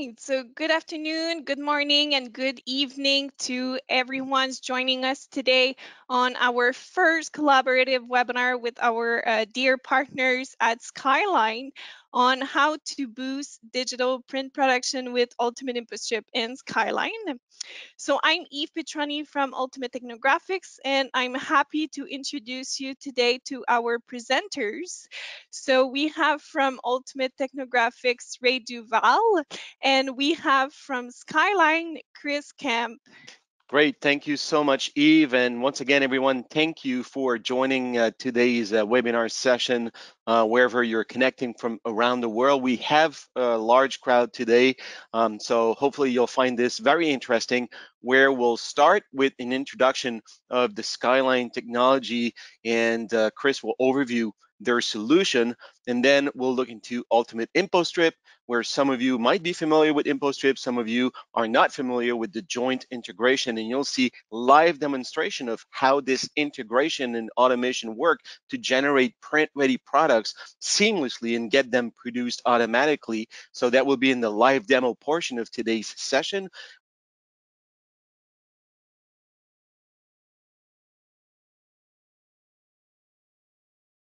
right. So, good afternoon, good morning, and good evening to everyone's joining us today on our first collaborative webinar with our uh, dear partners at Skyline on how to boost digital print production with Ultimate Impostrip and Skyline. So I'm Eve Petroni from Ultimate Technographics, and I'm happy to introduce you today to our presenters. So we have from Ultimate Technographics, Ray Duval, and we have from Skyline, Chris Camp. Great. Thank you so much, Eve. And once again, everyone, thank you for joining uh, today's uh, webinar session, uh, wherever you're connecting from around the world. We have a large crowd today, um, so hopefully you'll find this very interesting, where we'll start with an introduction of the Skyline technology, and uh, Chris will overview their solution. And then we'll look into Ultimate Impostrip, where some of you might be familiar with Impostrip, some of you are not familiar with the joint integration, and you'll see live demonstration of how this integration and automation work to generate print-ready products seamlessly and get them produced automatically. So that will be in the live demo portion of today's session.